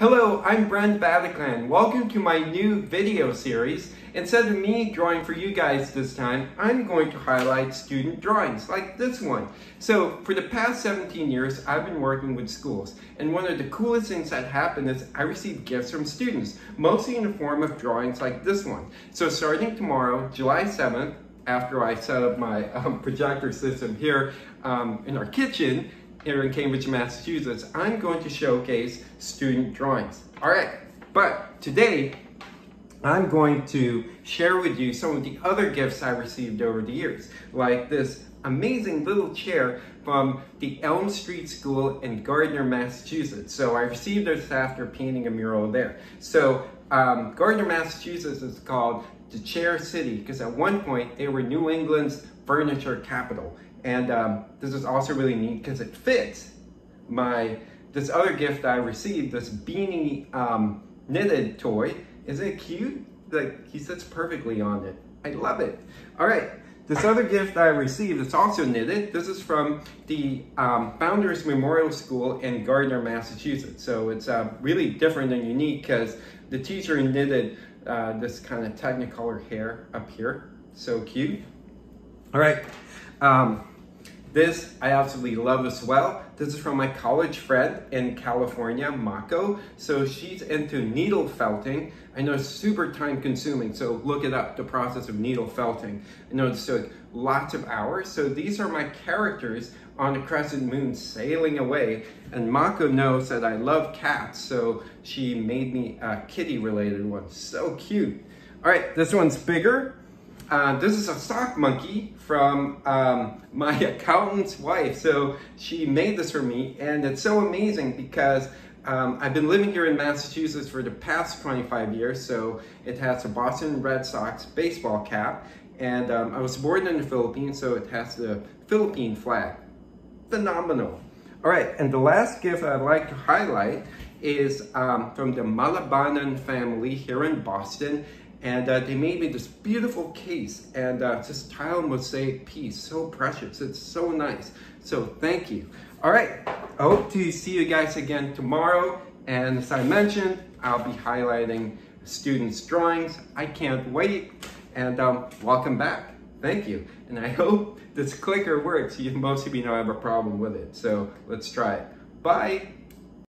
Hello, I'm Bren Bataclan. Welcome to my new video series. Instead of me drawing for you guys this time, I'm going to highlight student drawings like this one. So for the past 17 years, I've been working with schools. And one of the coolest things that happened is I received gifts from students, mostly in the form of drawings like this one. So starting tomorrow, July 7th, after I set up my um, projector system here um, in our kitchen, here in Cambridge, Massachusetts, I'm going to showcase student drawings. All right, but today I'm going to share with you some of the other gifts I received over the years, like this amazing little chair from the Elm Street School in Gardner, Massachusetts. So I received this after painting a mural there. So um, Gardner, Massachusetts is called the Chair City because at one point they were New England's furniture capital. And um, this is also really neat because it fits my, this other gift I received, this beanie um, knitted toy. Is it cute? Like, he sits perfectly on it. I love it. All right, this other gift I received is also knitted. This is from the um, Founders Memorial School in Gardner, Massachusetts. So it's uh, really different and unique because the teacher knitted uh, this kind of technicolor hair up here. So cute. All right. Um, this I absolutely love as well. This is from my college friend in California, Mako. So she's into needle felting. I know it's super time consuming, so look it up, the process of needle felting. I know it's took lots of hours. So these are my characters on the crescent moon sailing away. And Mako knows that I love cats, so she made me a kitty related one. So cute. All right, this one's bigger. Uh, this is a sock monkey from um, my accountant's wife. So she made this for me and it's so amazing because um, I've been living here in Massachusetts for the past 25 years. So it has a Boston Red Sox baseball cap and um, I was born in the Philippines so it has the Philippine flag. Phenomenal. All right, and the last gift I'd like to highlight is um, from the Malabanan family here in Boston and uh, they made me this beautiful case and uh, this tile mosaic piece so precious. It's so nice. So thank you. All right. I hope to see you guys again tomorrow. And as i mentioned i'll be highlighting students drawings. I can't wait. And um, welcome back. Thank you. And i hope this clicker works. You most of you know i have a problem with it. So let's try it. Bye